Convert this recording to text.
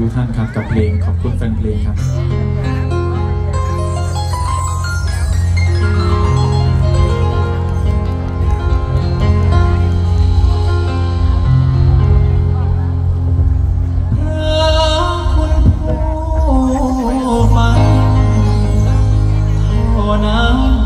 ทุกท่านครับกับเพลงขอบคุณแฟนเพลงครับน้ำ。